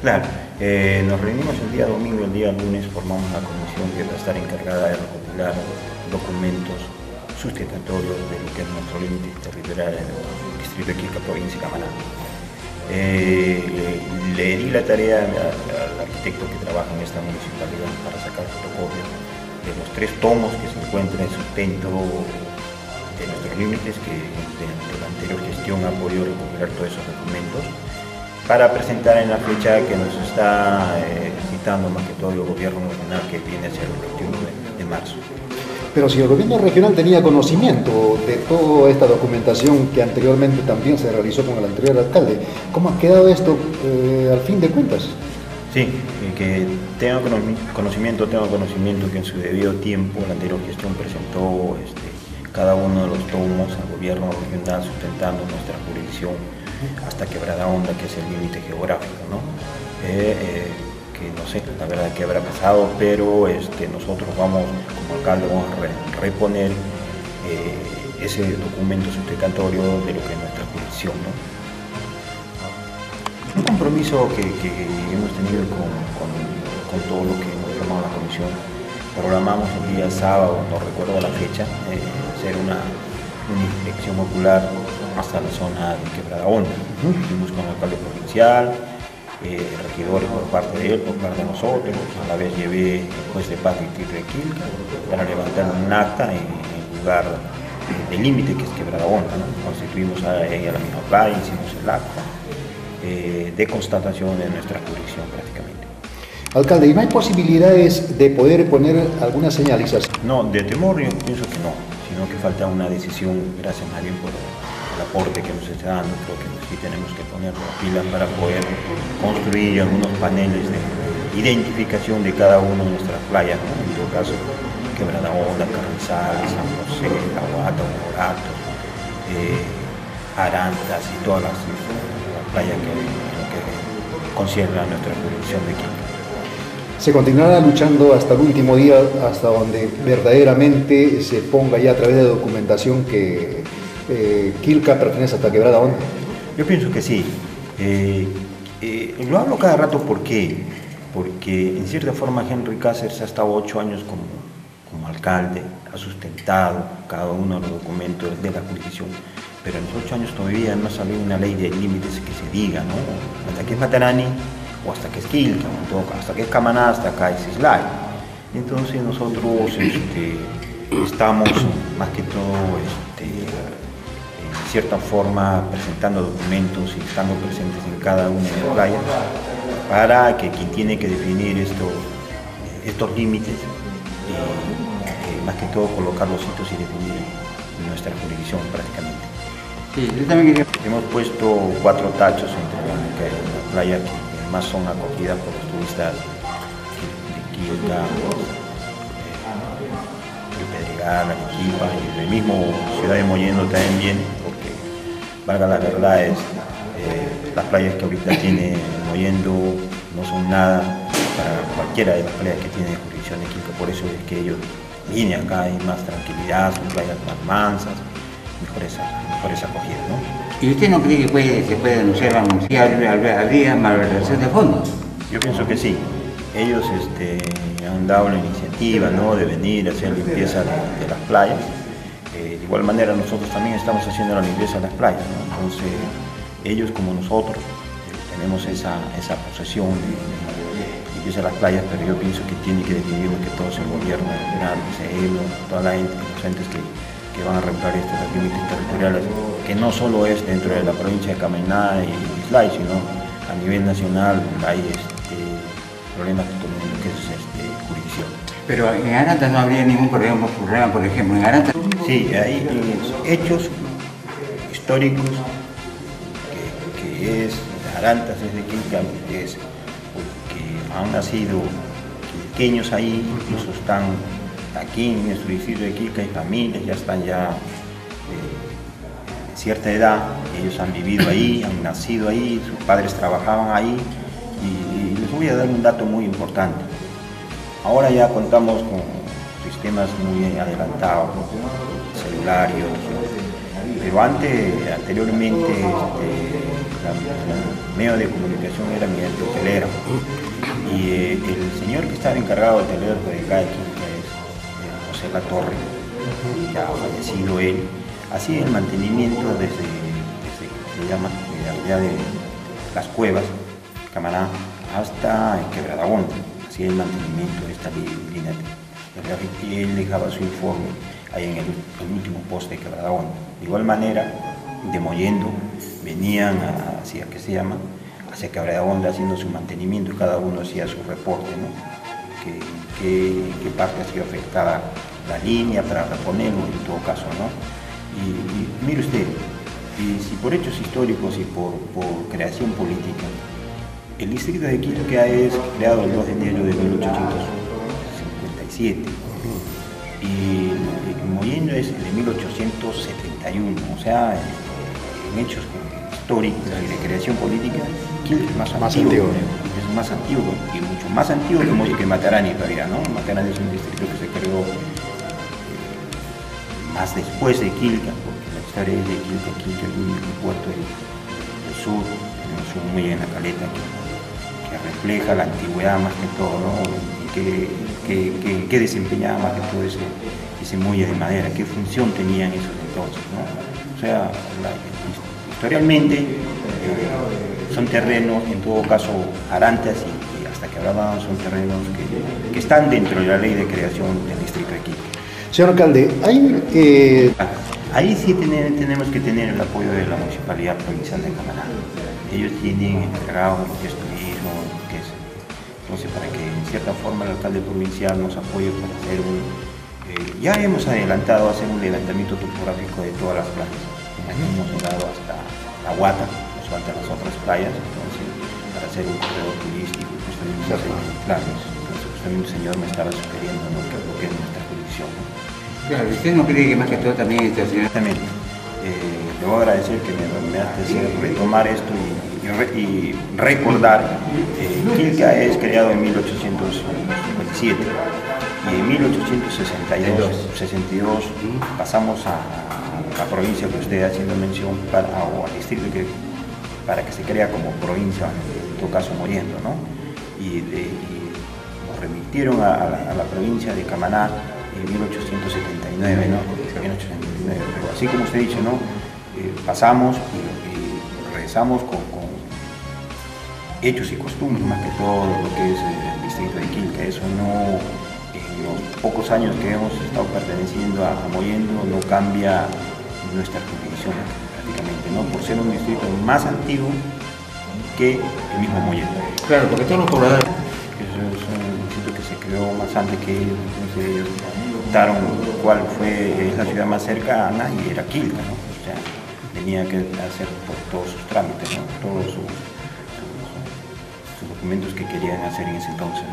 Claro, eh, nos reunimos el día domingo, el día lunes formamos una comisión que va a estar encargada de recopilar documentos sustentatorios de lo que es nuestro límite territorial en el distrito de Quilca, provincia de Camaná. Eh, le, di la tarea al, arquitecto que trabaja en esta municipalidad para sacar fotocopias de los tres tomos que se encuentran en sustento de nuestros límites, que de, la anterior gestión ha podido recopilar todos esos documentos para presentar en la fecha que nos está eh, citando más que todo el gobierno regional que viene a ser el 21 de, marzo. Pero si el gobierno regional tenía conocimiento de toda esta documentación que anteriormente también se realizó con el anterior alcalde, ¿cómo ha quedado esto eh, al fin de cuentas? Sí, que tengo conocimiento, tengo conocimiento que en su debido tiempo la anterior gestión presentó este, cada uno de los tomos al gobierno regional sustentando nuestra jurisdicción hasta Quebrada Honda, que es el límite geográfico, ¿no? Eh, eh, que no sé la verdad que habrá pasado, pero este, nosotros vamos, como alcalde, vamos a reponer eh, ese documento sustentatorio de lo que es nuestra jurisdicción. ¿no? Un compromiso que, hemos tenido con, con, todo lo que hemos formado la comisión, programamos el día sábado, no recuerdo la fecha, hacer una, una inspección ocular hasta la zona de Quebrada Honda. Fuimos con el alcalde provincial, eh, regidores por parte de él, por parte de nosotros, a la vez llevé el juez de paz de Quilca para levantar un acta en el lugar del límite que es Quebrada Honda. Constituimos ahí a la misma playa, hicimos el acta eh, de constatación de nuestra jurisdicción prácticamente. Alcalde, ¿y no hay posibilidades de poder poner alguna señalización? No, de temor yo pienso que no, sino que falta una decisión, gracias a bien por aporte que nos está dando, creo que sí tenemos que poner la pila para poder construir algunos paneles de identificación de cada una de nuestras playas, en todo caso Quebrada Onda, Carrizal, San José, Aguata, Morato, eh, Arantas y todas las, playas que, que conciernen a nuestra jurisdicción de Quito. Se continuará luchando hasta el último día, hasta donde verdaderamente se ponga ya a través de documentación que eh, pertenece hasta Quebrada Onda? Yo pienso que sí. Eh, eh, lo hablo cada rato porque, porque en cierta forma Henry Cáceres ha estado ocho años como, como alcalde, ha sustentado cada uno de los documentos de la jurisdicción, pero en los ocho años todavía no ha salido una ley de límites que se diga, ¿no? Hasta que es Matarani o hasta que es Quilca, hasta que es Camaná, hasta acá es Islay. Entonces nosotros este, estamos más que todo este, cierta forma presentando documentos y estando presentes en cada una de las playas para que quien tiene que definir esto, estos límites, eh, más que todo colocar los sitios y definir nuestra jurisdicción prácticamente. Hemos puesto cuatro tachos entre las playas que más son acogidas por los turistas de Quilca, el Pedregal, Arequipa y el mismo Ciudad de Mollendo también viene valga la verdad, es, eh, las playas que ahorita tiene Moyendo no son nada para cualquiera de las playas que tiene jurisdicción de Quito, por eso es que ellos vienen acá, hay más tranquilidad, son playas más mansas, mejores, mejores acogidas. ¿no? ¿Y usted no cree que se puede denunciar la municipalidad al día malversación de fondos? Yo pienso que sí. Ellos este, han dado la iniciativa ¿no? de venir a hacer limpieza de las playas de igual manera nosotros también estamos haciendo la limpieza de las playas, entonces ellos como nosotros eh, tenemos esa, esa posesión de, limpieza de las playas, pero yo pienso que tiene que definir que todo es el gobierno regional, toda la gente, los entes que, que van a regular estos límites territoriales, que no solo es dentro de la provincia de Camená y Islay, sino a nivel nacional hay este, problemas que es este, jurisdicción. Pero en Aranta no habría ningún problema, problema por ejemplo, en Aranta Sí, hay hechos históricos que, es Arantas es de Quilca, es porque han nacido pequeños ahí, incluso están aquí en nuestro distrito de Quilca, hay familias, ya están ya de cierta edad, ellos han vivido ahí, han nacido ahí, sus padres trabajaban ahí y voy a dar un dato muy importante. Ahora ya contamos con sistemas muy adelantados, celulares, pero antes, anteriormente, este, medio de comunicación era mediante el telégrafo. Y eh, el señor que estaba encargado del telégrafo de cada Quinta es eh, José La Torre, ya fallecido él, hacía el mantenimiento desde, desde se llama, de, de las cuevas, Camaná, hasta Quebradagón, hacía el mantenimiento de esta línea él dejaba su informe ahí en el, último poste de Quebradagón. De igual manera, de Mollendo, venían hacia, ¿qué se llama? Hacia Quebradagón haciendo su mantenimiento y cada uno hacía su reporte, ¿no? Que, qué parte ha sido afectada la línea para reponerlo en todo caso, ¿no? Y, mire usted, si por hechos históricos y por creación política, el distrito de Quilca es creado el 2 de enero de 1857 y Mollendo es de 1871, o sea, en hechos históricos y de creación política, Quilca es más, Más antiguo, antiguo. es más antiguo y mucho más antiguo que, que Matarani todavía, ¿no? Matarani es un distrito que se creó eh, más después de Quilca, porque la historia es de Quilca, Quilca es el único puerto del, del sur, tenemos un muelle en la caleta que, que refleja la antigüedad más que todo, ¿no? Y que, que, que- que desempeñaba más que todo ese, ese muelle de madera, qué función tenía en esos entonces, ¿no? O sea, la- historialmente eh, son terrenos, en todo caso, arantes y, y hasta que hablaban son terrenos que, que están dentro de la ley de creación del distrito de Quilca. Señor alcalde, hay eh, Ahí sí tener- tenemos que tener el apoyo de la Municipalidad Provincial de Camaná. Ellos tienen entregado lo Entonces, para que en cierta forma el alcalde provincial nos apoye para hacer un... eh, ya hemos adelantado hacer un levantamiento topográfico de todas las playas. Hemos llegado hasta la Guata, nos faltan las otras playas, entonces, para hacer un corredor turístico, justamente, el señor- claro, entonces, justamente el señor me estaba sugiriendo ¿no? que lo que es nuestra jurisdicción. ¿no? Claro, ¿usted no cree que más que todo también este señor Exactamente. Eh, a agradecer que me, me hace retomar esto y, y re- y recordar. Eh, Quilca es creado en 1857 y en 1862 62, pasamos a, la provincia que usted haciendo mención para, o al distrito que, para que se crea como provincia, en todo caso muriendo, ¿no? Y, nos remitieron a la provincia de Camaná en 1879, ¿no? 1879, pero así como usted ha ¿no? Eh, pasamos y, regresamos con, hechos y costumbres, más que todo lo que es el distrito de Quilca. Eso no, en los pocos años que hemos estado perteneciendo a, Mollendo, no cambia nuestra jurisdicción prácticamente, ¿no? Por ser un distrito más antiguo que el mismo Mollendo. Claro, porque todos los pobladores creó más antes que ellos, entonces ellos optaron cuál fue la ciudad más cercana y era Quilca. O sea, tenía que hacer por todos sus trámites. Todos sus, documentos que querían hacer en ese entonces.